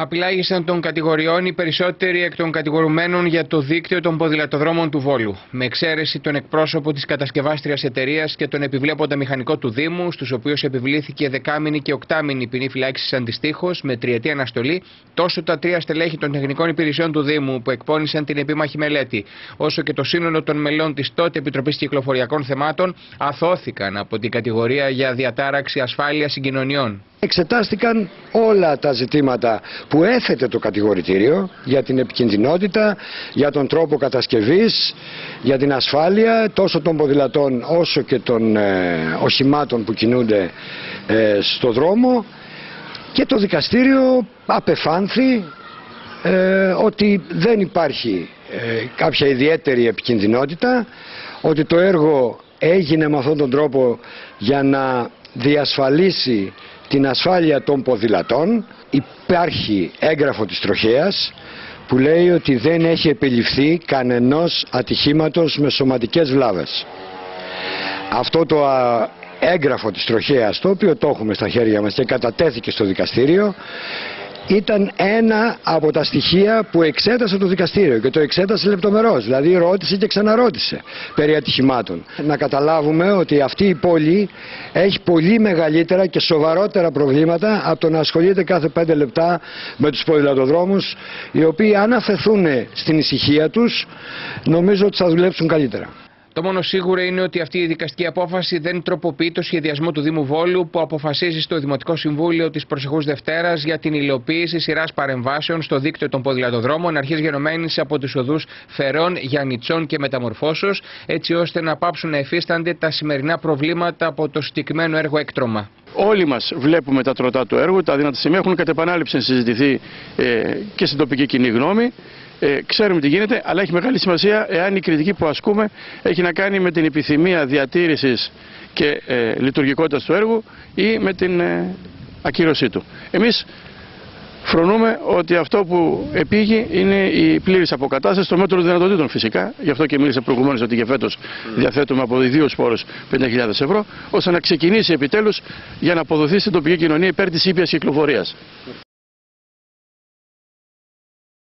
Απειλάγησαν των κατηγοριών οι περισσότεροι εκ των κατηγορουμένων για το δίκτυο των ποδηλατοδρόμων του Βόλου. Με εξαίρεση τον εκπρόσωπο της κατασκευάστριας εταιρείας και τον επιβλέποντα μηχανικό του Δήμου, στους οποίους επιβλήθηκε δεκάμινη και οκτάμινη ποινή φυλάξη αντιστοίχως με τριετή αναστολή, τόσο τα τρία στελέχη των τεχνικών υπηρεσιών του Δήμου που εκπώνησαν την επίμαχη μελέτη, όσο και το σύνολο των μελών της τότε Επιτροπής Κυκλοφοριακών Θεμάτων αθώθηκαν από την κατηγορία για διατάραξη ασφάλειας συγκοινωνιών. Εξετάστηκαν όλα τα ζητήματα που έθετε το κατηγορητήριο για την επικινδυνότητα, για τον τρόπο κατασκευής, για την ασφάλεια τόσο των ποδηλατών όσο και των ε, οχημάτων που κινούνται ε, στο δρόμο. Και το δικαστήριο απεφάνθη ε, ότι δεν υπάρχει ε, κάποια ιδιαίτερη επικινδυνότητα, ότι το έργο έγινε με αυτόν τον τρόπο για να διασφαλίσει την ασφάλεια των ποδηλατών υπάρχει έγγραφο της τροχέας που λέει ότι δεν έχει επιληφθεί κανενός ατυχήματος με σωματικές βλάβες. Αυτό το έγγραφο της τροχέας το οποίο το έχουμε στα χέρια μας και κατατέθηκε στο δικαστήριο ήταν ένα από τα στοιχεία που εξέτασε το δικαστήριο και το εξέτασε λεπτομερώς, δηλαδή ρώτησε και ξαναρώτησε περί ατυχημάτων. Να καταλάβουμε ότι αυτή η πόλη έχει πολύ μεγαλύτερα και σοβαρότερα προβλήματα από το να ασχολείται κάθε πέντε λεπτά με τους ποδηλατοδρόμους οι οποίοι αν αφαιθούν στην ησυχία τους νομίζω ότι θα δουλέψουν καλύτερα. Το μόνο σίγουρο είναι ότι αυτή η δικαστική απόφαση δεν τροποποιεί το σχεδιασμό του Δήμου Βόλου που αποφασίζει στο Δημοτικό Συμβούλιο της προσεχούς Δευτέρας για την υλοποίηση σειράς παρεμβάσεων στο δίκτυο των ποδηλατοδρόμων αρχή γενομένης από τους οδούς Φερών, Γιανιτσών και Μεταμορφώσεως, έτσι ώστε να πάψουν να εφίστανται τα σημερινά προβλήματα από το συγκεκριμένο έργο έκτρωμα. Όλοι μας βλέπουμε τα τροτά του έργου, τα δυνατά σημεία έχουν κατ' επανάληψη συζητηθεί ε, και στην τοπική κοινή γνώμη ε, ξέρουμε τι γίνεται, αλλά έχει μεγάλη σημασία εάν η κριτική που ασκούμε έχει να κάνει με την επιθυμία διατήρησης και ε, λειτουργικότητας του έργου ή με την ε, ακύρωσή του. Εμείς φρονούμε ότι αυτό που επήγει είναι η πλήρης αποκατάσταση στο μέτρο των δυνατοτήτων φυσικά. Γι' αυτό και μίλησα προηγουμένως ότι και φέτος διαθέτουμε από ιδίους πόρους 50.000 ευρώ, ώστε να ξεκινήσει επιτέλους για να αποδοθεί στην τοπική κοινωνία υπέρ της ήπιας κυκλοφορίας.